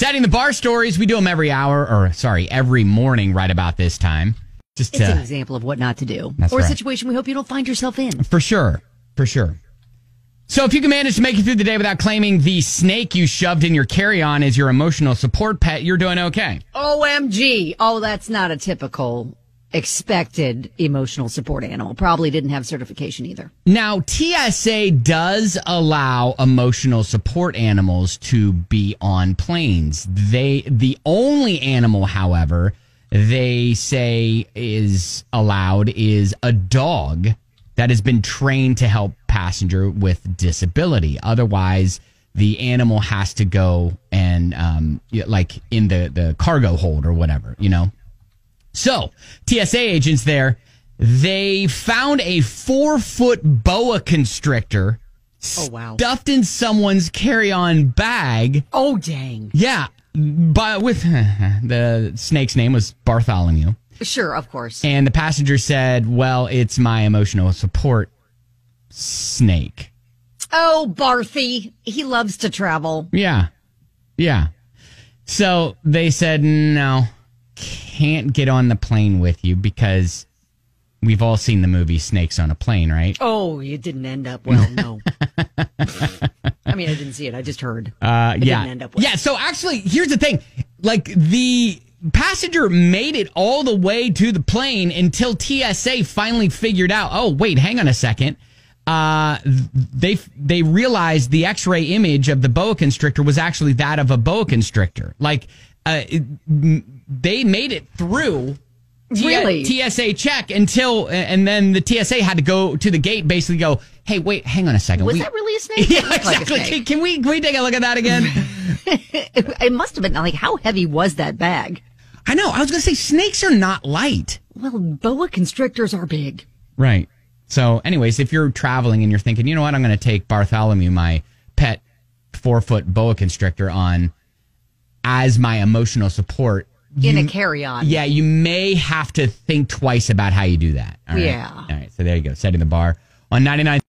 Setting the bar stories. We do them every hour, or sorry, every morning, right about this time. Just It's to, an example of what not to do, That's or a situation we hope you don't find yourself in. For sure. For sure. So if you can manage to make it through the day without claiming the snake you shoved in your carry-on as your emotional support pet, you're doing okay. OMG! Oh, that's not a typical expected emotional support animal. Probably didn't have certification either. Now, TSA does allow emotional support animals to be on planes. They the only animal, however, they say is allowed is a dog that has been trained to help passenger with disability. Otherwise, the animal has to go and um, like in the the cargo hold or whatever, you know. So, TSA agents there, they found a four foot boa constrictor Oh wow! stuffed in someone's carry on bag. Oh dang! Yeah, but with the snake's name was Bartholomew. Sure, of course. And the passenger said, Well, it's my emotional support snake. Oh, Barthy, he loves to travel. Yeah. Yeah. So they said, No, can't get on the plane with you because we've all seen the movie Snakes on a Plane, right? Oh, you didn't end up well. No. I mean, I didn't see it. I just heard. Uh, It yeah. didn't end up well. Yeah. So actually, here's the thing: like the passenger made it all the way to the plane until TSA finally figured out. Oh, wait, hang on a second. Uh, they they realized the X-ray image of the boa constrictor was actually that of a boa constrictor. Like, uh, it, they made it through. T- Really? TSA check until, and then the TSA had to go to the gate, basically go, "Hey, wait, hang on a second. Was We- that really a snake? Yeah, like exactly. snake. Can, can we can we take a look at that again? It, it must have been like how heavy was that bag? I know. I was going to say snakes are not light. Well, boa constrictors are big. Right. So, anyways, if you're traveling and you're thinking, you know what, I'm going to take Bartholomew, my pet four foot boa constrictor, on as my emotional support. In a carry-on. Yeah, you may have to think twice about how you do that. All right? Yeah. All right. So there you go. Setting the bar on 99.